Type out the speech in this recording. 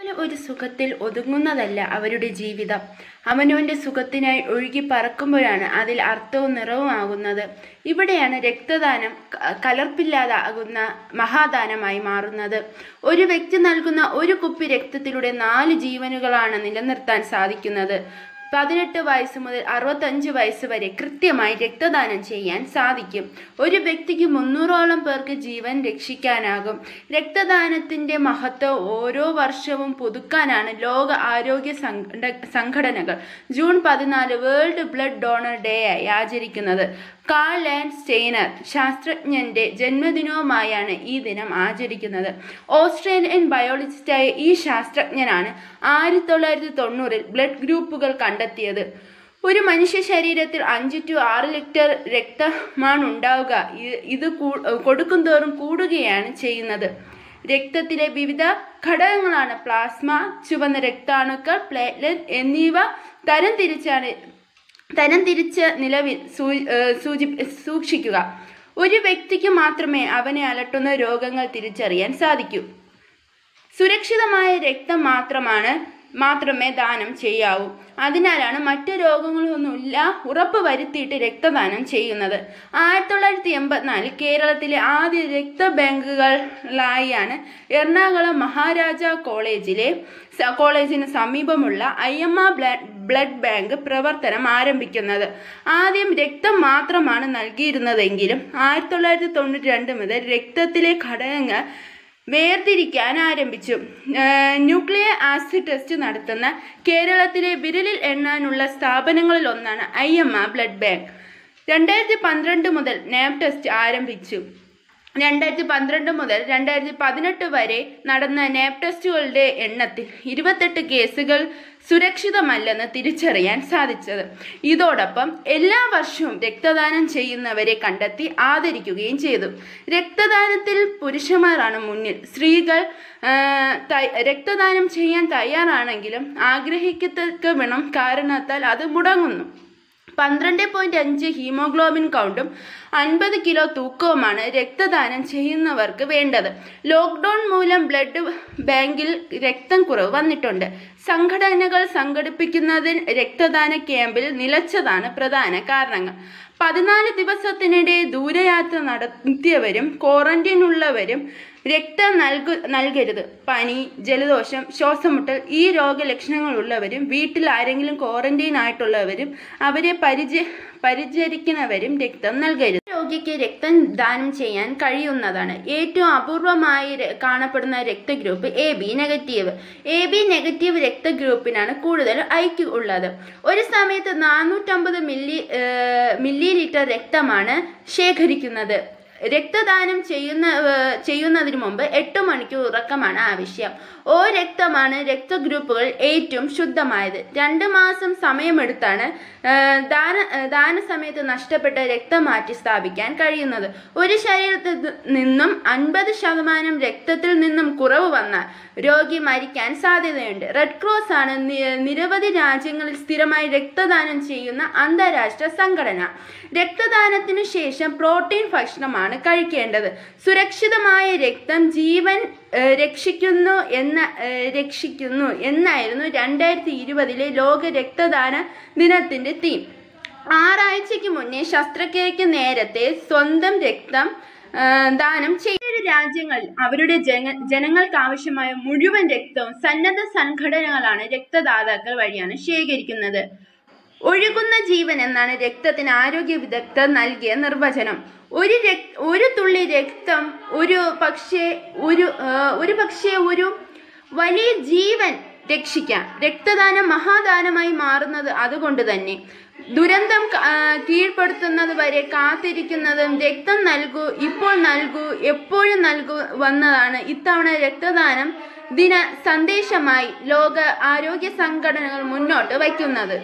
ഒരു സുഖത്തിൽ ഒതുങ്ങുന്നതല്ല അവരുടെ ജീവിതം. അവനവന്റെ സുഖത്തിനായി ഒഴുകി പറക്കുമ്പോഴാണ് അതിൽ അർത്ഥവും നിറവുമാകുന്നത് ഇവിടെയാണ് രക്തദാനം കലർപ്പില്ലാതാകുന്ന മഹാദാനമായി മാറുന്നത്. ഒരു വ്യക്തി നൽകുന്ന ഒരു കുപ്പി രക്തത്തിലൂടെ നാല് ജീവനുകളാണ് നിലനിർത്താൻ സാധിക്കുന്നത്. പതിനെട്ട് വയസ്സ് മുതൽ അറുപത്തഞ്ച് വയസ്സ് വരെ കൃത്യമായി രക്തദാനം ചെയ്യാൻ സാധിക്കും. ഒരു വ്യക്തിക്ക് മുന്നൂറോളം പേർക്ക് ജീവൻ രക്ഷിക്കാനാകും. രക്തദാനത്തിന്റെ മഹത്വം ഓരോ വർഷവും പുതുക്കാനാണ് ലോക ആരോഗ്യ സംഘടനകൾ ജൂൺ പതിനാല് വേൾഡ് ബ്ലഡ് ഡോണർ ഡേ ആയി ആചരിക്കുന്നത്. കാൾ ആൻഡ് സ്റ്റെയ്നർ ശാസ്ത്രജ്ഞന്റെ ജന്മദിനവുമായാണ് ഈ ദിനം ആചരിക്കുന്നത്. ഓസ്ട്രേലിയൻ ബയോളജിസ്റ്റായ ഈ ശാസ്ത്രജ്ഞനാണ് ആയിരത്തി തൊള്ളായിരത്തി തൊണ്ണൂറിൽ ബ്ലഡ് ഗ്രൂപ്പുകൾ കണ്ടെത്തിയത്. ഒരു മനുഷ്യ ശരീരത്തിൽ അഞ്ച് ടു ആറ് ലിറ്റർ രക്തമാണ് ഉണ്ടാവുക ഇത് കൊടുക്കുന്തോറും കൊടുക്കും തോറും കൂടുകയാണ് ചെയ്യുന്നത്. രക്തത്തിലെ വിവിധ ഘടകങ്ങളാണ് പ്ലാസ്മ ചുവന്ന രക്താണുക്കൾ പ്ലേറ്റ്ലെറ്റ് എന്നിവ തരം തിരിച്ചാണ് തരം തിരിച്ച് നിലവിൽ സൂചി സൂക്ഷിക്കുക. ഒരു വ്യക്തിക്ക് മാത്രമേ അവനെ അലട്ടുന്ന രോഗങ്ങൾ തിരിച്ചറിയാൻ സാധിക്കൂ. സുരക്ഷിതമായ രക്തം മാത്രമാണ് മാത്രമേ ദാനം ചെയ്യാവൂ. അതിനാലാണ് മറ്റു രോഗങ്ങളൊന്നുമില്ല ഉറപ്പ് വരുത്തിയിട്ട് രക്തദാനം ചെയ്യുന്നത്. ആയിരത്തി തൊള്ളായിരത്തി എൺപത്തിനാലിൽ കേരളത്തിലെ ആദ്യ രക്തബാങ്കുകളായാണ് എറണാകുളം മഹാരാജ കോളേജിലെ കോളേജിന് സമീപമുള്ള ആ ബ്ലഡ് ബാങ്ക് പ്രവർത്തനം ആരംഭിക്കുന്നത്. ആദ്യം രക്തം മാത്രമാണ് നൽകിയിരുന്നതെങ്കിലും ആയിരത്തി തൊള്ളായിരത്തി തൊണ്ണൂറ്റി രണ്ട് മുതൽ രക്തത്തിലെ ഘടകങ്ങൾ വേർതിരിക്കാൻ ആരംഭിച്ചു. ന്യൂക്ലിയർ ആസിഡ് ടെസ്റ്റ് നടത്തുന്ന കേരളത്തിലെ വിരലിൽ എണ്ണാനുള്ള സ്ഥാപനങ്ങളിൽ ഒന്നാണ് ഐ എം ബ്ലഡ് ബാങ്ക്. രണ്ടായിരത്തി പന്ത്രണ്ട് മുതൽ നാബ് ടെസ്റ്റ് ആരംഭിച്ചു. രണ്ടായിരത്തി പന്ത്രണ്ട് മുതൽ രണ്ടായിരത്തി പതിനെട്ട് വരെ നടന്ന നാപ് ടെസ്റ്റുകളുടെ എണ്ണത്തിൽ ഇരുപത്തെട്ട് കേസുകൾ സുരക്ഷിതമല്ലെന്ന് തിരിച്ചറിയാൻ സാധിച്ചത്. ഇതോടൊപ്പം എല്ലാ വർഷവും രക്തദാനം ചെയ്യുന്നവരെ കണ്ടെത്തി ആദരിക്കുകയും ചെയ്തു. രക്തദാനത്തിൽ പുരുഷന്മാരാണ് മുന്നിൽ. സ്ത്രീകൾ രക്തദാനം ചെയ്യാൻ തയ്യാറാണെങ്കിലും ആഗ്രഹിക്കത്തക്ക വിണം കാരണത്താൽ അത് മുടങ്ങുന്നു. പന്ത്രണ്ട് പോയിന്റ് അഞ്ച് ഹീമോഗ്ലോബിൻ കൗണ്ടും അൻപത് കിലോ തൂക്കവുമാണ് രക്തദാനം ചെയ്യുന്നവർക്ക് വേണ്ടത്. ലോക്ക്ഡൗൺ മൂലം ബ്ലഡ് ബാങ്കിൽ രക്തം കുറവ് വന്നിട്ടുണ്ട്. സംഘടനകൾ സംഘടിപ്പിക്കുന്നതിന് രക്തദാന ക്യാമ്പിൽ നിലച്ചതാണ് പ്രധാന കാരണങ്ങൾ. പതിനാല് ദിവസത്തിനിടെ ദൂരയാത്ര നടത്തിയവരും ക്വാറന്റൈൻ ഉള്ളവരും രക്തം നൽകു നൽകരുത്. പനി ജലദോഷം ശ്വാസമുട്ടൽ ഈ രോഗലക്ഷണങ്ങളുള്ളവരും വീട്ടിൽ ആരെങ്കിലും ക്വാറന്റൈൻ ആയിട്ടുള്ളവരും അവരെ പരിചയ പരിചരിക്കുന്നവരും രക്തം നൽകരുത്. രോഗിക്ക് രക്തം ദാനം ചെയ്യാൻ കഴിയുന്നതാണ്. ഏറ്റവും അപൂർവമായി കാണപ്പെടുന്ന രക്തഗ്രൂപ്പ് A B negative A B negative രക്തഗ്രൂപ്പിനാണ് കൂടുതൽ ഐക്യു ഉള്ളത്. ഒരു സമയത്ത് നാനൂറ്റമ്പത് മില്ലി മില്ലി ലിറ്റർ രക്തമാണ് ശേഖരിക്കുന്നത്. രക്തദാനം ചെയ്യുന്ന ചെയ്യുന്നതിന് മുമ്പ് എട്ട് മണിക്കൂർ ഉറക്കമാണ് ആവശ്യം. ഓ രക്തമാണ് രക്തഗ്രൂപ്പുകൾ ഏറ്റവും ശുദ്ധമായത്. രണ്ട് മാസം സമയമെടുത്താണ് ദാന ദാന സമയത്ത് നഷ്ടപ്പെട്ട രക്തം മാറ്റി സ്ഥാപിക്കാൻ കഴിയുന്നത്. ഒരു ശരീരത്തിൽ നിന്നും അൻപത് ശതമാനം രക്തത്തിൽ നിന്നും കുറവ് വന്നാൽ രോഗി മരിക്കാൻ സാധ്യതയുണ്ട്. റെഡ് ക്രോസ് ആണ് നിരവധി രാജ്യങ്ങളിൽ സ്ഥിരമായി രക്തദാനം ചെയ്യുന്ന അന്താരാഷ്ട്ര സംഘടന. രക്തദാനത്തിനു ശേഷം പ്രോട്ടീൻ ഭക്ഷണമാണ് കഴിക്കേണ്ടത്. സുരക്ഷിതമായ രക്തം ജീവൻ രക്ഷിക്കുന്നു എന്ന രക്ഷിക്കുന്നു എന്നായിരുന്നു രണ്ടായിരത്തി ഇരുപതിലെ ലോക രക്തദാന ദിനത്തിന്റെ തീം ആറാഴ്ചയ്ക്ക് മുന്നേ ശസ്ത്രക്രിയയ്ക്ക് നേരത്തെ സ്വന്തം രക്തം ദാനം ചെയ്ത. രാജ്യങ്ങൾ അവരുടെ ജന ജനങ്ങൾക്ക് ആവശ്യമായ മുഴുവൻ രക്തവും സന്നദ്ധ സംഘടനകളാണ് രക്തദാതാക്കൾ വഴിയാണ് ശേഖരിക്കുന്നത്. ഒഴുകുന്ന ജീവൻ എന്നാണ് രക്തത്തിന് ആരോഗ്യ വിദഗ്ധർ നൽകിയ നിർവചനം. ഒരു ഒരു തുള്ളി രക്തം ഒരു പക്ഷേ ഒരു ഒരു പക്ഷേ ഒരു വലിയ ജീവൻ രക്ഷിക്കാം രക്തദാനം മഹാദാനമായി മാറുന്നത് അതുകൊണ്ട് തന്നെ. ദുരന്തം കീഴ്പ്പെടുത്തുന്നത് വരെ കാത്തിരിക്കുന്നതും രക്തം നൽകൂ ഇപ്പോൾ നൽകൂ എപ്പോഴും നൽകൂ വന്നതാണ് ഇത്തവണ രക്തദാനം ദിന സന്ദേശമായി ലോക ആരോഗ്യ സംഘടനകൾ മുന്നോട്ട് വയ്ക്കുന്നത്.